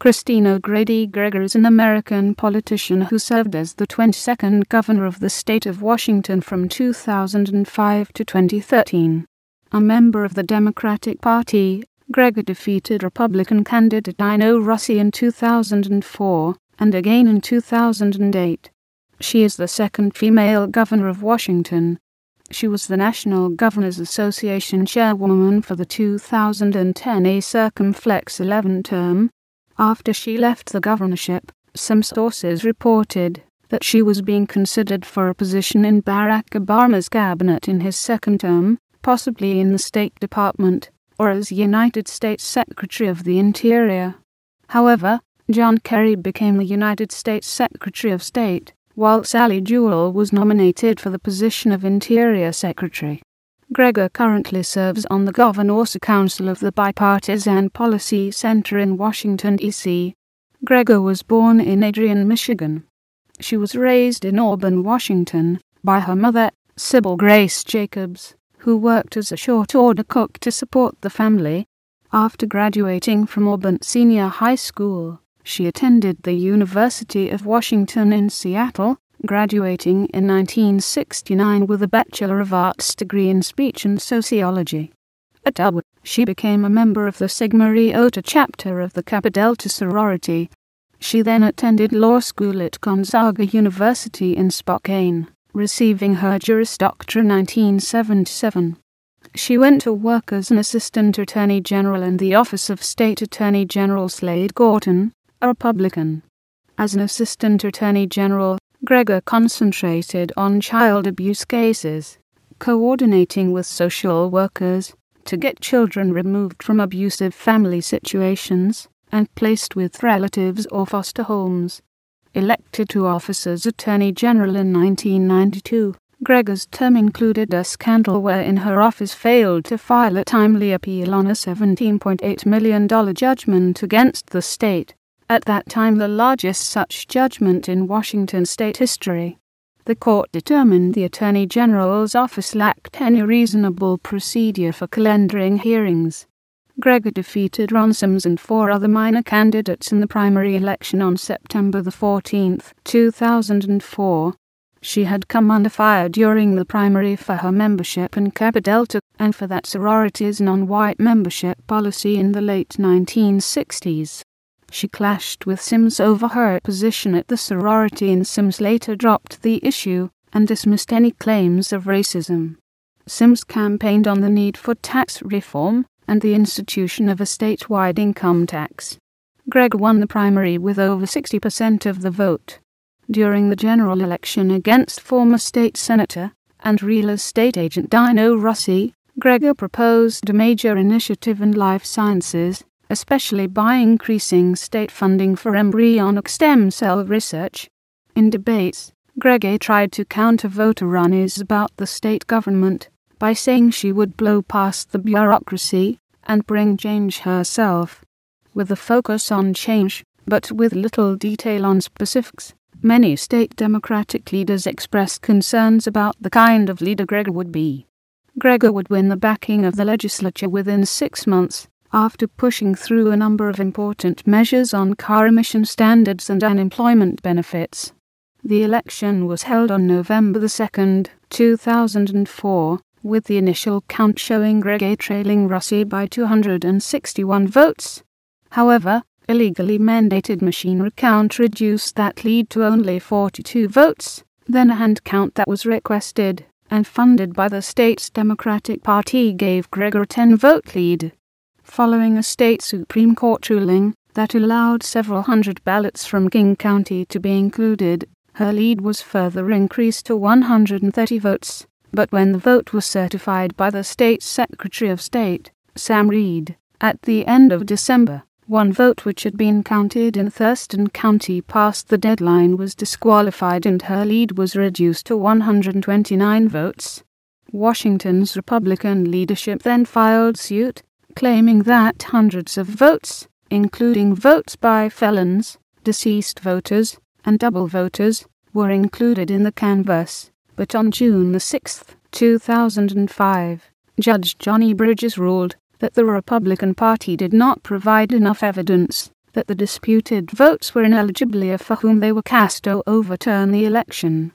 Christine O'Grady Gregoire is an American politician who served as the 22nd governor of the state of Washington from 2005 to 2013. A member of the Democratic Party, Gregoire defeated Republican candidate Dino Rossi in 2004 and again in 2008. She is the second female governor of Washington. She was the National Governors Association chairwoman for the 2010 A Circumflex 11 term after she left the governorship, some sources reported that she was being considered for a position in Barack Obama's cabinet in his second term, possibly in the State Department, or as United States Secretary of the Interior. However, John Kerry became the United States Secretary of State, while Sally Jewell was nominated for the position of Interior Secretary. Gregoire currently serves on the Governor's Council of the Bipartisan Policy Center in Washington, D.C. Gregoire was born in Adrian, Michigan. She was raised in Auburn, Washington, by her mother, Sybil Grace Jacobs, who worked as a short order cook to support the family. After graduating from Auburn Senior High School, she attended the University of Washington in Seattle graduating in 1969 with a Bachelor of Arts degree in Speech and Sociology. At Dubwood, she became a member of the Sigma chapter of the Kappa Delta sorority. She then attended law school at Gonzaga University in Spokane, receiving her Juris Doctor in 1977. She went to work as an Assistant Attorney General in the Office of State Attorney General Slade Gorton, a Republican. As an Assistant Attorney General, Gregoire concentrated on child abuse cases, coordinating with social workers to get children removed from abusive family situations and placed with relatives or foster homes. Elected to office as Attorney General in 1992, Gregoire's term included a scandal wherein her office failed to file a timely appeal on a $17.8 million judgment against the state at that time the largest such judgment in Washington state history. The court determined the Attorney General's office lacked any reasonable procedure for calendaring hearings. Gregoire defeated Ron Sims and four other minor candidates in the primary election on September 14, 2004. She had come under fire during the primary for her membership in Kappa Delta and for that sorority's non white membership policy in the late 1960s. She clashed with Sims over her position at the sorority, and Sims later dropped the issue and dismissed any claims of racism. Sims campaigned on the need for tax reform and the institution of a statewide income tax. Gregoire won the primary with over 60% of the vote. During the general election against former state senator and real estate agent Dino Rossi, Gregoire proposed a major initiative in life sciences especially by increasing state funding for embryonic stem cell research. In debates, Gregoire tried to counter voter unease about the state government by saying she would blow past the bureaucracy and bring change herself. With a focus on change, but with little detail on specifics, many state Democratic leaders expressed concerns about the kind of leader Gregoire would be. Gregoire would win the backing of the legislature within six months, after pushing through a number of important measures on car emission standards and unemployment benefits. The election was held on November 2, 2004, with the initial count showing Gregoire trailing Rossi by 261 votes. However, illegally mandated machine recount reduced that lead to only 42 votes, then a hand count that was requested and funded by the state's Democratic Party gave Gregoire a 10 vote lead following a state Supreme Court ruling that allowed several hundred ballots from King County to be included. Her lead was further increased to 130 votes, but when the vote was certified by the state's Secretary of State, Sam Reed, at the end of December, one vote which had been counted in Thurston County past the deadline was disqualified and her lead was reduced to 129 votes. Washington's Republican leadership then filed suit claiming that hundreds of votes, including votes by felons, deceased voters, and double voters, were included in the canvass. But on June 6, 2005, Judge Johnny Bridges ruled that the Republican Party did not provide enough evidence that the disputed votes were ineligible for whom they were cast to overturn the election.